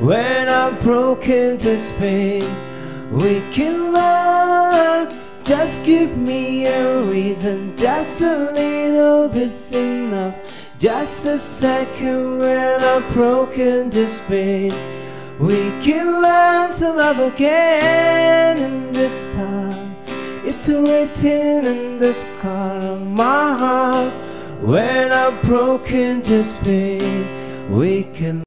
When I'm broken to spain, We can love Just give me a reason Just a little bit's enough. Just a second when I'm broken to spain, We can learn to love again in this time. It's written in the scar of my heart. When I'm broken to spain, We can